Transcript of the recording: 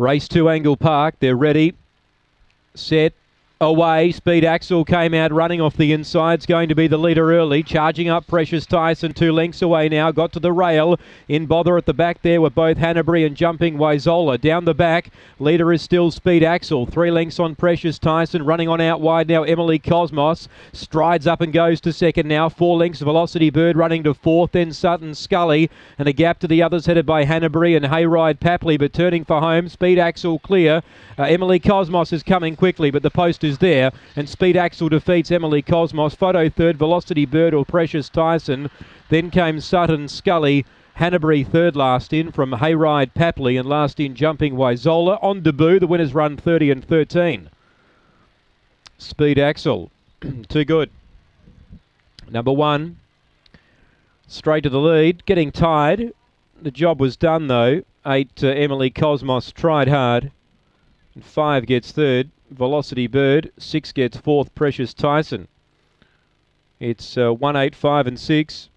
Race two Angle Park. They're ready. Set. Away, Speed Axel came out running off the inside. It's going to be the leader early. Charging up Precious Tyson, two lengths away now. Got to the rail. In bother at the back there were both Hanbury and Jumping Waizola. Down the back, leader is still Speed Axel. Three lengths on Precious Tyson. Running on out wide now, Emily Cosmos. Strides up and goes to second now. Four lengths, Velocity Bird running to fourth. Then Sutton Scully. And a gap to the others headed by Hanbury and Hayride Papley. But turning for home, Speed Axel clear. Uh, Emily Cosmos is coming quickly, but the post is there. And Speed Axel defeats Emily Cosmos. Photo third, Velocity Bird or Precious Tyson. Then came Sutton Scully. Hanbury third last in from Hayride Papley and last in Jumping Waizola. On debut, the winners run 30 and 13. Speed Axel, too good. Number one, straight to the lead, getting tired. The job was done though. Eight, uh, Emily Cosmos tried hard. And five gets third, Velocity Bird. Six gets fourth, Precious Tyson. It's uh, one, eight, five, and six.